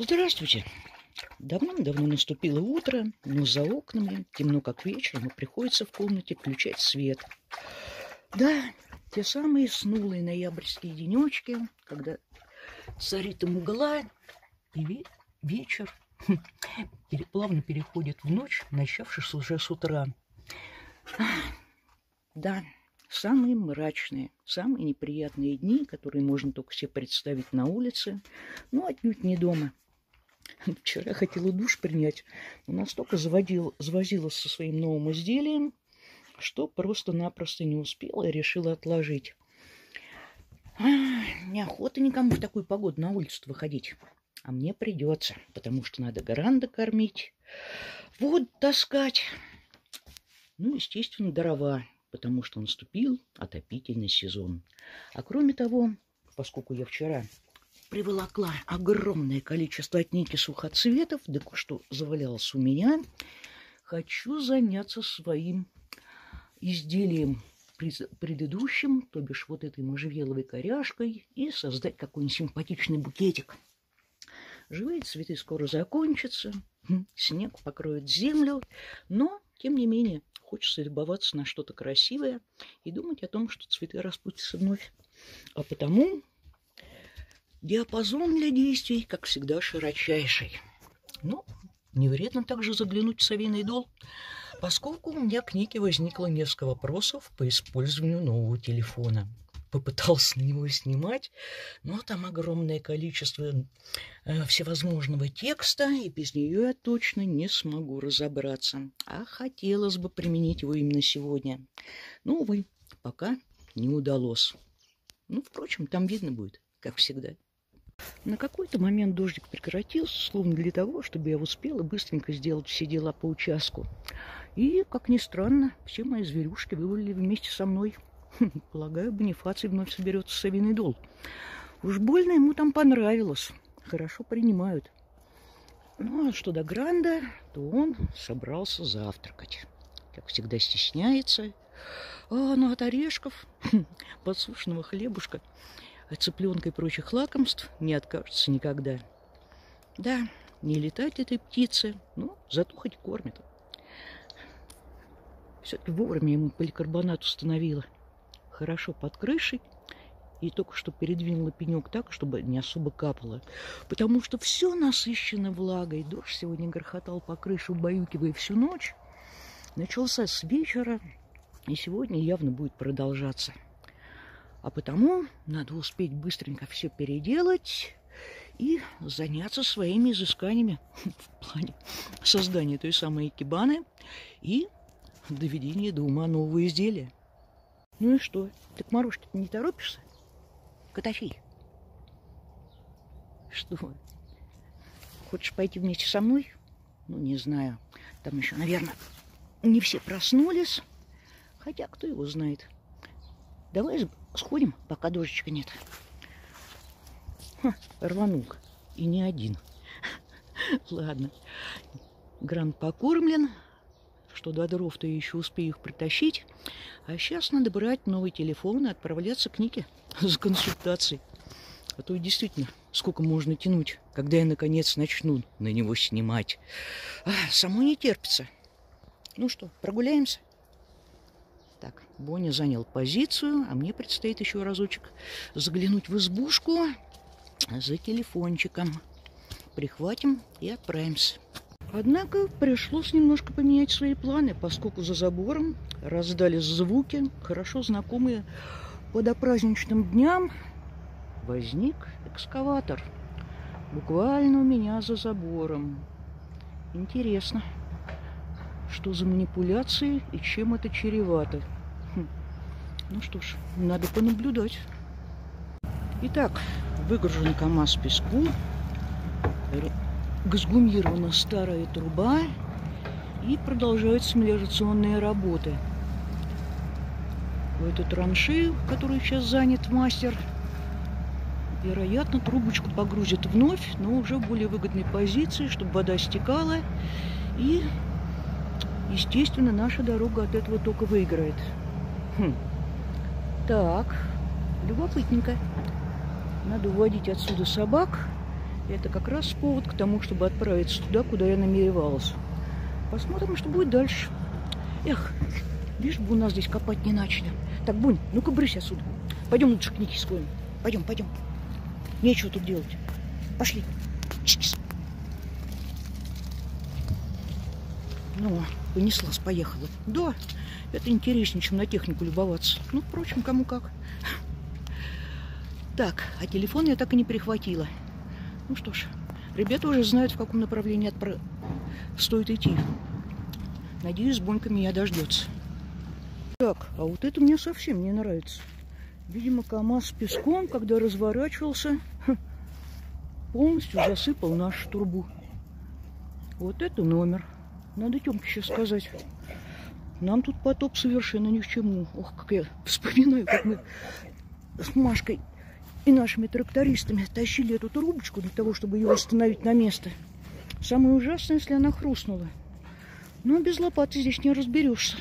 Здравствуйте. Давно-давно наступило утро, но за окнами темно, как вечером, и приходится в комнате включать свет. Да, те самые снулые ноябрьские денечки, когда царит им угла, и ве вечер плавно переходит в ночь, начавшись уже с утра. Да, самые мрачные, самые неприятные дни, которые можно только себе представить на улице, но отнюдь не дома. Вчера хотела душ принять, но настолько заводил, завозилась со своим новым изделием, что просто-напросто не успела и решила отложить. Неохота никому в такую погоду на улицу выходить. А мне придется, потому что надо гаранда кормить, воду таскать. Ну, естественно, дрова потому что наступил отопительный сезон. А кроме того, поскольку я вчера приволокла огромное количество от ники сухоцветов, да что завалялось у меня, хочу заняться своим изделием предыдущим, то бишь вот этой можжевеловой коряшкой, и создать какой-нибудь симпатичный букетик. Живые цветы скоро закончатся, хм, снег покроет землю, но, тем не менее, Хочется любоваться на что-то красивое и думать о том, что цветы распустятся вновь. А потому диапазон для действий, как всегда, широчайший. Но не вредно также заглянуть в совиный дол, поскольку у меня к Нике возникло несколько вопросов по использованию нового телефона попытался на него снимать, но там огромное количество э, всевозможного текста, и без нее я точно не смогу разобраться. А хотелось бы применить его именно сегодня. Но, увы, пока не удалось. Ну, впрочем, там видно будет, как всегда. На какой-то момент дождик прекратился, словно для того, чтобы я успела быстренько сделать все дела по участку. И, как ни странно, все мои зверюшки вывалили вместе со мной – Полагаю, Бонифаций вновь соберется в Савиный дол. Уж больно ему там понравилось. Хорошо принимают. Ну, а что до Гранда, то он собрался завтракать. Как всегда стесняется. А, ну, от орешков, подсушенного хлебушка, от цыпленка и прочих лакомств не откажется никогда. Да, не летать этой птице, но зато хоть кормит. Все-таки вовремя ему поликарбонат установила – хорошо под крышей. И только что передвинула пенек так, чтобы не особо капало. Потому что все насыщено влагой. Дождь сегодня грохотал по крыше, убаюкивая всю ночь. Начался с вечера, и сегодня явно будет продолжаться. А потому надо успеть быстренько все переделать и заняться своими изысканиями в плане создания той самой экибаны и доведения до ума нового изделия. Ну и что? Ты к Марушке не торопишься? Котофей. Что? Хочешь пойти вместе со мной? Ну, не знаю. Там еще, наверное, не все проснулись. Хотя, кто его знает. Давай сходим, пока дождичка нет. Ха, рванул. И не один. Ладно. Грант покормлен, что до дров-то еще успею их притащить. А сейчас надо брать новый телефон и отправляться к Нике за консультацией. А то действительно, сколько можно тянуть, когда я наконец начну на него снимать. А, самой не терпится. Ну что, прогуляемся? Так, Боня занял позицию, а мне предстоит еще разочек заглянуть в избушку за телефончиком. Прихватим и отправимся. Однако пришлось немножко поменять свои планы, поскольку за забором раздались звуки, хорошо знакомые по допраздничным дням. Возник экскаватор. Буквально у меня за забором. Интересно, что за манипуляции и чем это чревато. Хм. Ну что ж, надо понаблюдать. Итак, выгружен КАМАЗ песку, газгумирована старая труба и продолжаются мелиорационные работы. В эту траншею, которую сейчас занят мастер, вероятно, трубочку погрузят вновь, но уже в более выгодной позиции, чтобы вода стекала. И, естественно, наша дорога от этого только выиграет. Хм. Так, любопытненько. Надо уводить отсюда собак Это как раз повод к тому, чтобы отправиться туда, куда я намеревалась. Посмотрим, что будет дальше. Эх, лишь бы у нас здесь копать не начали. Так, Бунь, ну-ка брысь отсюда. Пойдем лучше книги скроем. Пойдем, пойдем. Нечего тут делать. Пошли. Чикс. Ну, понеслась, поехала. Да, это интереснее, чем на технику любоваться. Ну, впрочем, кому как. Так, а телефон я так и не перехватила. Ну что ж, ребята уже знают, в каком направлении отпра... стоит идти. Надеюсь, Бонька меня дождется. Так, а вот это мне совсем не нравится. Видимо, КамАЗ с песком, когда разворачивался, полностью засыпал нашу трубу. Вот это номер. Надо Тёмке сейчас сказать. Нам тут потоп совершенно ни к чему. Ох, как я вспоминаю, как мы с Машкой и нашими трактористами тащили эту трубочку для того, чтобы ее восстановить на место. Самое ужасное, если она хрустнула. Но без лопаты здесь не разберешься.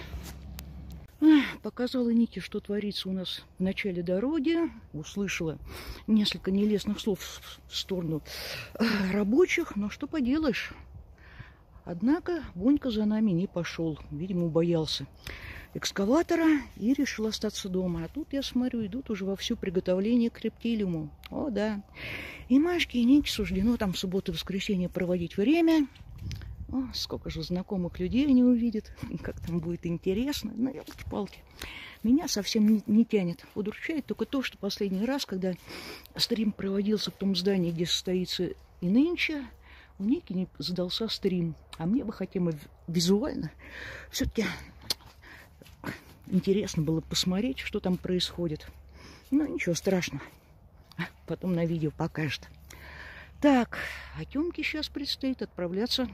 Показала Нике, что творится у нас в начале дороги. Услышала несколько нелестных слов в сторону э, рабочих. Но что поделаешь. Однако Бонька за нами не пошел. Видимо, боялся экскаватора и решил остаться дома. А тут, я смотрю, идут уже во всю приготовление к рептилиуму. О, да. И Машке, и Нике суждено там субботу и воскресенье проводить время. О, сколько же знакомых людей они увидят, как там будет интересно. Ну, елки-палки. Меня совсем не, не тянет. Удручает только то, что последний раз, когда стрим проводился в том здании, где состоится и нынче, у Ники не задался стрим. А мне бы бы визуально все-таки интересно было посмотреть, что там происходит. Ну, ничего страшного. Потом на видео покажет. Так, а Тёмке сейчас предстоит отправляться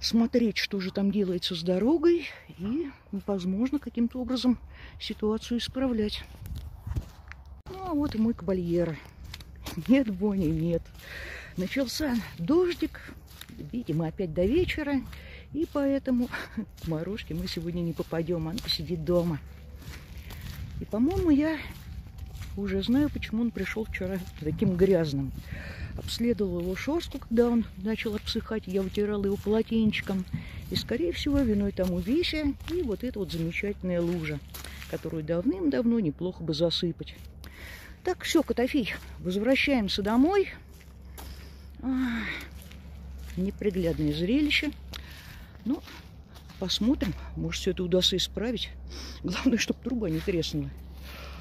смотреть, что же там делается с дорогой и, возможно, каким-то образом ситуацию исправлять. Ну, а вот и мой кабальера. Нет, Бони, нет. Начался дождик, видимо, опять до вечера, и поэтому к Морошке мы сегодня не попадем, она сидит дома. И, по-моему, я уже знаю, почему он пришел вчера таким грязным обследовала его шерстку, когда он начал обсыхать, я вытирала его полотенчиком. И, скорее всего, виной тому Вися и вот эта вот замечательная лужа, которую давным-давно неплохо бы засыпать. Так, все, Котофей, возвращаемся домой. Неприглядное зрелище. Ну, посмотрим, может, все это удастся исправить. Главное, чтобы труба не треснула.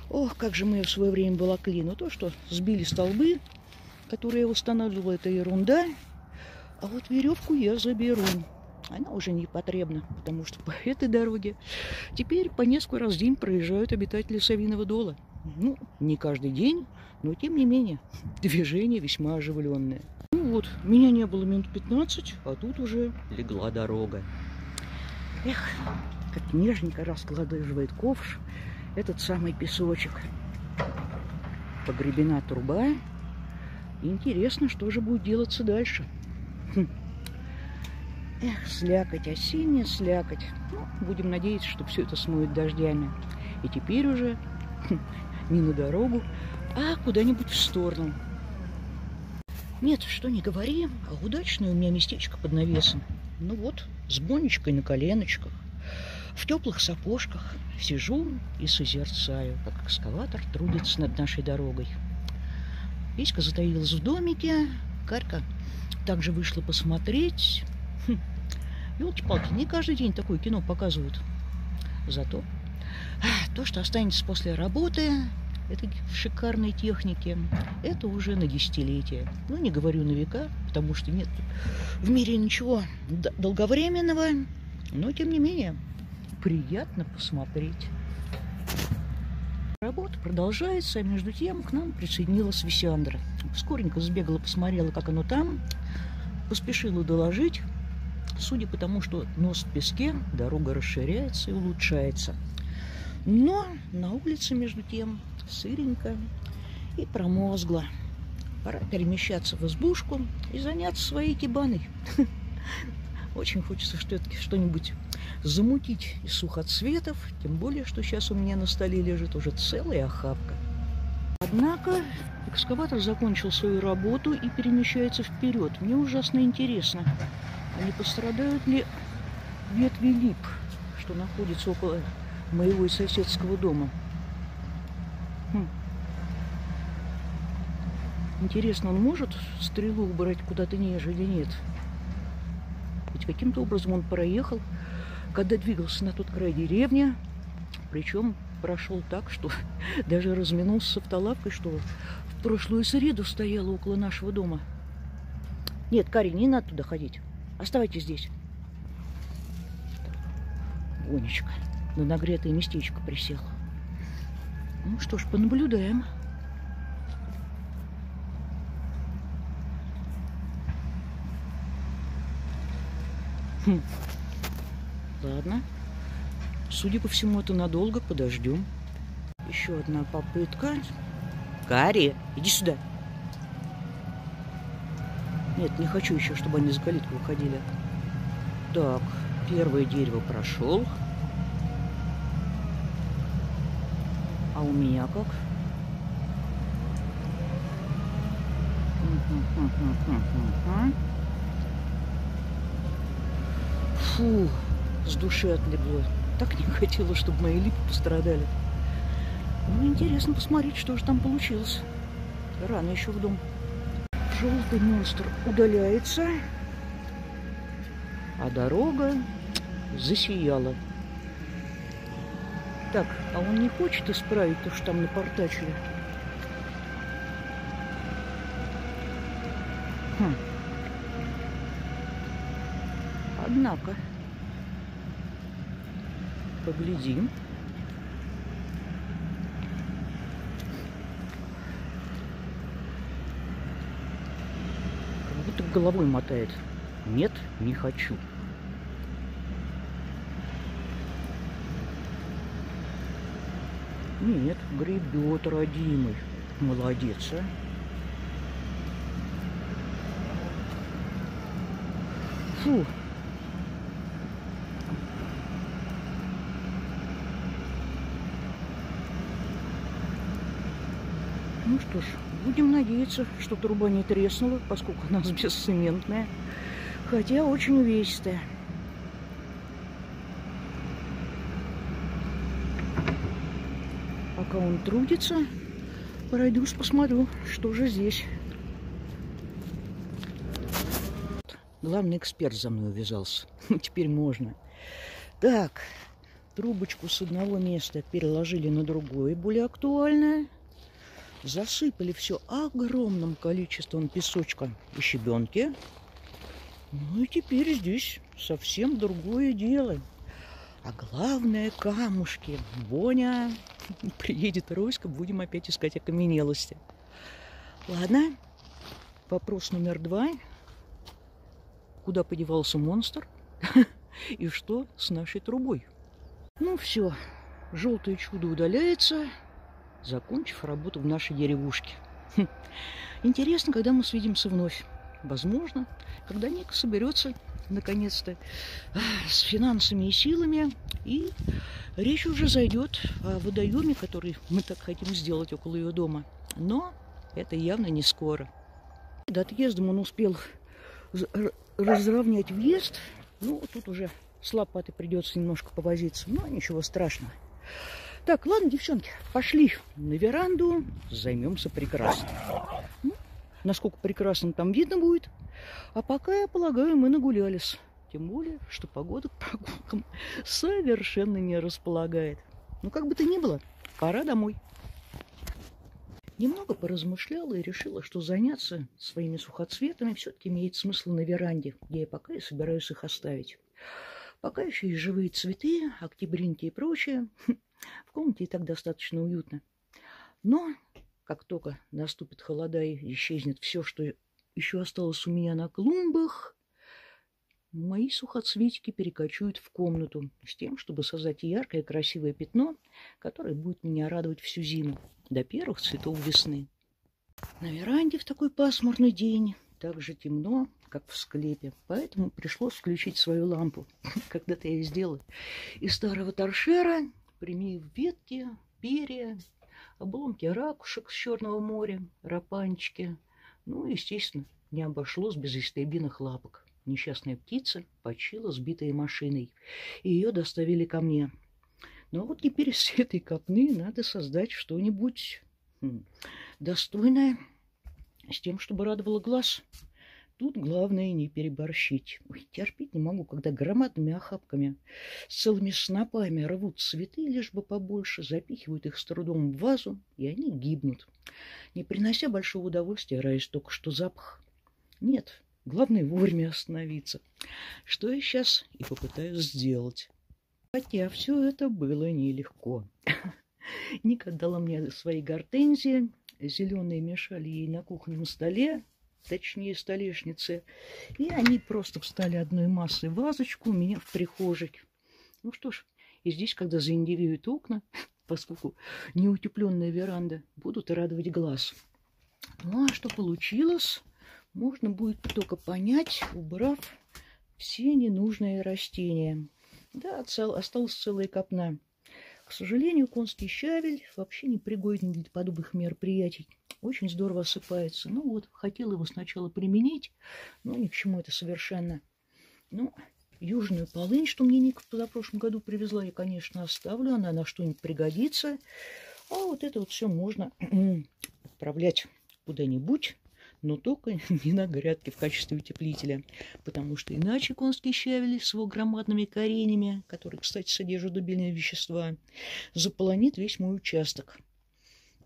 Ох, как же мы в свое время волокли. Ну, то, что сбили столбы, которую я устанавливала, это ерунда. А вот веревку я заберу. Она уже не потребна, потому что по этой дороге теперь по несколько раз в день проезжают обитатели Савиного дола. Ну, не каждый день, но тем не менее, движение весьма оживленное. Ну вот, меня не было минут 15, а тут уже легла дорога. Эх, как нежненько раскладывает ковш этот самый песочек. Погребена труба, Интересно, что же будет делаться дальше. Хм. Эх, слякоть, осенняя слякоть. Ну, будем надеяться, что все это смоет дождями. И теперь уже хм, не на дорогу, а куда-нибудь в сторону. Нет, что не говори, а удачное у меня местечко под навесом. Ну вот, с бонечкой на коленочках, в теплых сапожках сижу и созерцаю, как экскаватор трудится над нашей дорогой. Печка затаилась в домике. Карка также вышла посмотреть. Хм. Елки-палки, не каждый день такое кино показывают. Зато то, что останется после работы этой шикарной техники, это уже на десятилетия. Ну, не говорю на века, потому что нет в мире ничего долговременного, но, тем не менее, приятно посмотреть. Работа продолжается, а между тем к нам присоединилась Висяндра. Скоренько сбегала, посмотрела, как оно там, поспешила доложить. Судя по тому, что нос в песке, дорога расширяется и улучшается. Но на улице, между тем, сыренько и промозгло. Пора перемещаться в избушку и заняться своей кибаной. Очень хочется что-нибудь замутить из сухоцветов, тем более, что сейчас у меня на столе лежит уже целая охапка. Однако Экскаватор закончил свою работу и перемещается вперед. Мне ужасно интересно, не пострадают ли ветви лип, что находится около моего и соседского дома. Хм. Интересно, он может стрелу убрать куда-то ниже или нет? Ведь каким-то образом он проехал, когда двигался на тот край деревни, причем прошел так, что даже разминулся с автолавкой, что в прошлую среду стояла около нашего дома. Нет, Кари, не надо туда ходить. Оставайтесь здесь. Гонечка на нагретое местечко присел. Ну что ж, понаблюдаем. Хм. Ладно. Судя по всему, это надолго. Подождем. Еще одна попытка. Кари, иди сюда. Нет, не хочу еще, чтобы они за калитку выходили. Так, первое дерево прошел. А у меня как? Фу, с души отлегло. Так не хотела, чтобы мои липы пострадали. Ну, интересно посмотреть, что же там получилось. Рано еще в дом. Желтый монстр удаляется, а дорога засияла. Так, а он не хочет исправить то, что там напортачили? Хм. Однако, поглядим. Как будто головой мотает. Нет, не хочу. Нет, гребет родимый. Молодец, а. Фу. Ну что ж, будем надеяться, что труба не треснула, поскольку она бесцементная, хотя очень увесистая. Пока он трудится, пройдусь, посмотрю, что же здесь. Главный эксперт за мной увязался. Теперь можно. Так, трубочку с одного места переложили на другое, более актуальное. Засыпали все огромным количеством песочка и щебенки. Ну и теперь здесь совсем другое дело. А главное, камушки. Боня, приедет Роська, будем опять искать окаменелости. Ладно, вопрос номер два. Куда подевался монстр? И что с нашей трубой? Ну все, желтое чудо удаляется, закончив работу в нашей деревушке. Хм. Интересно, когда мы свидимся вновь. Возможно, когда Ника соберется наконец-то, с финансами и силами. И речь уже зайдет о водоеме, который мы так хотим сделать около ее дома. Но это явно не скоро. До отъезда он успел разровнять въезд. Ну, тут уже с лопатой придется немножко повозиться. Но ничего страшного. Так, ладно, девчонки, пошли на веранду, займемся прекрасно. Ну, насколько прекрасно там видно будет. А пока, я полагаю, мы нагулялись. Тем более, что погода к прогулкам совершенно не располагает. Ну, как бы то ни было, пора домой. Немного поразмышляла и решила, что заняться своими сухоцветами все-таки имеет смысл на веранде, где я пока и собираюсь их оставить. Пока еще и живые цветы, октябринки и прочее. В комнате и так достаточно уютно. Но как только наступит холода и исчезнет все, что еще осталось у меня на клумбах, мои сухоцветики перекочуют в комнату с тем, чтобы создать яркое красивое пятно, которое будет меня радовать всю зиму, до первых цветов весны. На веранде в такой пасмурный день так же темно, как в склепе, поэтому пришлось включить свою лампу. Когда-то я сделала из старого торшера, примив ветки, перья, обломки ракушек с Черного моря, рапанчики. Ну, естественно, не обошлось без истребиных лапок. Несчастная птица почила сбитой машиной, и ее доставили ко мне. Но вот теперь с этой копны надо создать что-нибудь хм, достойное, с тем, чтобы радовало глаз. Тут главное не переборщить. Ой, терпеть не могу, когда громадными охапками с целыми снопами рвут цветы, лишь бы побольше, запихивают их с трудом в вазу, и они гибнут, не принося большого удовольствия, раис только что запах. Нет, главное вовремя остановиться, что я сейчас и попытаюсь сделать. Хотя все это было нелегко. Ника дала мне свои гортензии, зеленые мешали ей на кухонном столе, точнее столешнице. И они просто встали одной массой в вазочку у меня в прихожей. Ну что ж, и здесь, когда заиндивеют окна, поскольку неутепленная веранда, будут радовать глаз. Ну а что получилось, можно будет только понять, убрав все ненужные растения. Да, осталась целая копна. К сожалению, конский щавель вообще не пригоден для подобных мероприятий. Очень здорово осыпается. Ну вот, хотел его сначала применить, но ни к чему это совершенно. Ну, южную полынь, что мне Ника в позапрошлом году привезла, я, конечно, оставлю. Она на что-нибудь пригодится. А вот это вот все можно отправлять куда-нибудь но только не на грядке в качестве утеплителя, потому что иначе конский щавель с его громадными коренями, которые, кстати, содержат дубильные вещества, заполонит весь мой участок.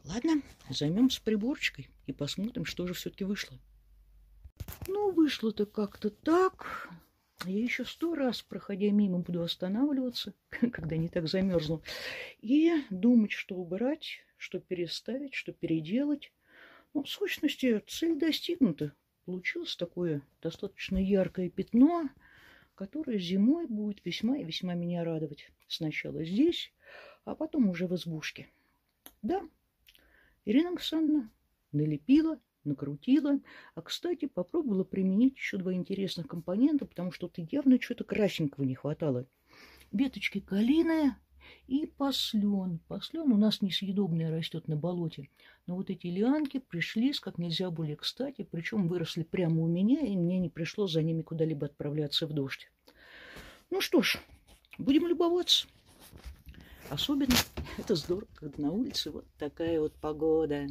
Ладно, займемся приборчикой и посмотрим, что же все-таки вышло. Ну, вышло-то как-то так. Я еще сто раз, проходя мимо, буду останавливаться, когда не так замерзну, и думать, что убрать, что переставить, что переделать. Ну, в сущности, цель достигнута. Получилось такое достаточно яркое пятно, которое зимой будет весьма и весьма меня радовать. Сначала здесь, а потом уже в избушке. Да, Ирина Александровна налепила, накрутила. А, кстати, попробовала применить еще два интересных компонента, потому что тут явно что-то красненького не хватало. Веточки калины и послен. Послен у нас несъедобный растет на болоте. Но вот эти лианки пришлись как нельзя более кстати, причем выросли прямо у меня, и мне не пришлось за ними куда-либо отправляться в дождь. Ну что ж, будем любоваться. Особенно это здорово, когда на улице вот такая вот погода.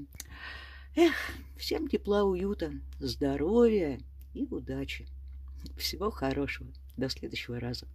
Эх, всем тепла, уюта, здоровья и удачи. Всего хорошего. До следующего раза.